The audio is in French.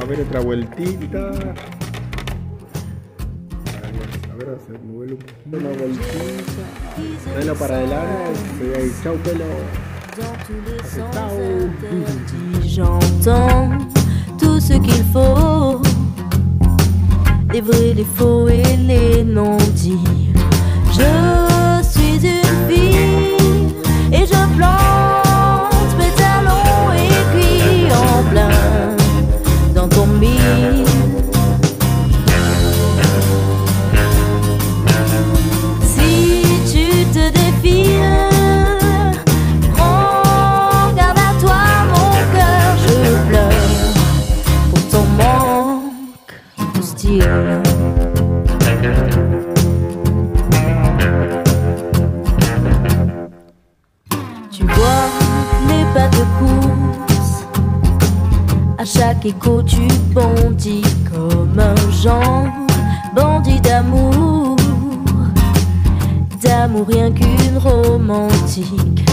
A ver, otra vueltita. A ver, vueltita. Para adelante. Chao, pelo. J'entends tout ce qu'il faut, les les faux et les non-dits. Tu vois mes pas de course Chaque écho tu bondis comme un genre Bandit d'amour. D'amour rien qu'une romantique